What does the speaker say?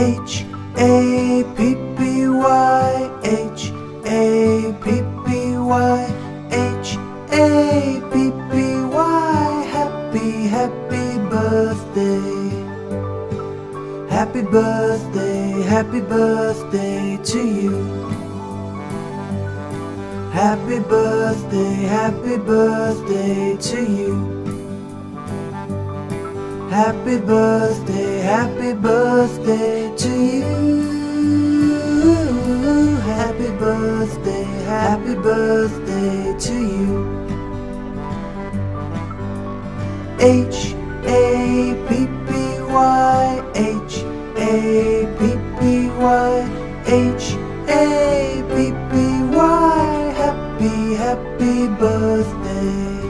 H A P P Y H A P P Y H A P P Y Happy happy birthday. Happy birthday happy birthday to you. Happy birthday happy birthday to you Happy birthday, happy birthday to you. Happy birthday, happy birthday to you. H A P P Y H A P P Y H A P P Y Happy, happy birthday.